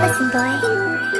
Listen, boy.